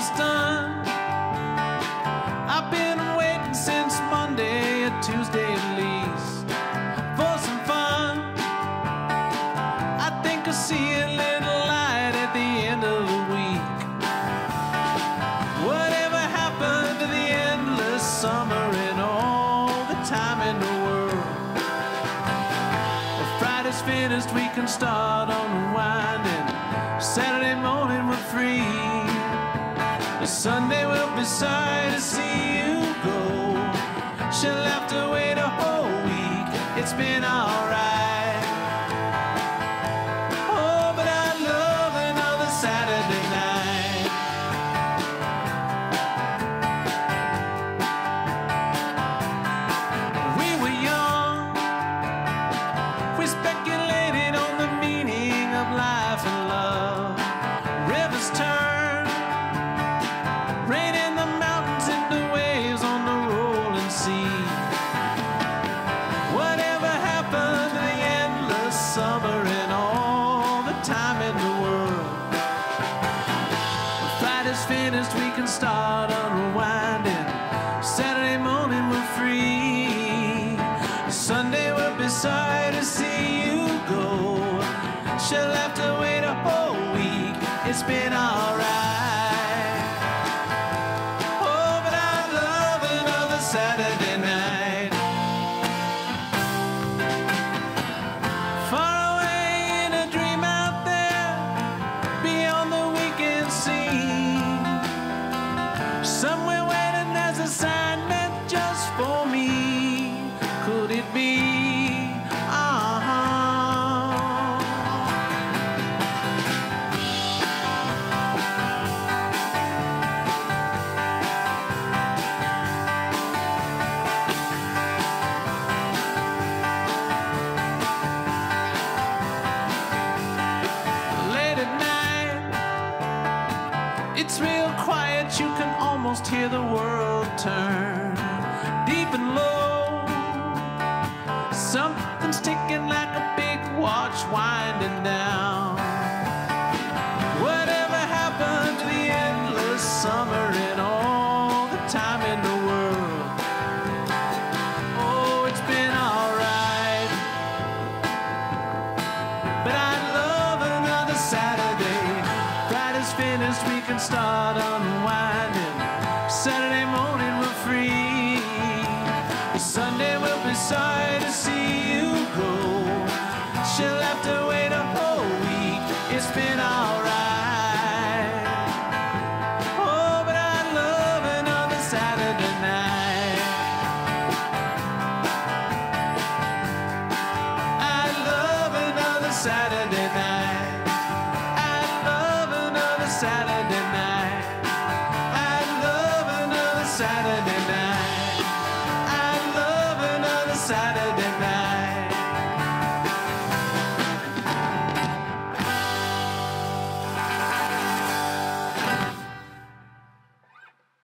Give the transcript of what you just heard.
was done. I've been waiting since Monday or Tuesday at least for some fun. I think I see a little light at the end of the week. Whatever happened to the endless summer and all the time in the world? Well, Friday's finished, we can start Sunday will be side to side. is finished, we can start unwinding. Saturday morning, we're free. Sunday, we'll be sorry to see you go. She'll have to wait a whole week. It's been alright. Oh, but I love another Saturday. It's real quiet, you can almost hear the world turn deep and low. Something's ticking. we can start unwinding. Saturday morning, we're free. Sunday, we'll be sorry to see you go. She'll have to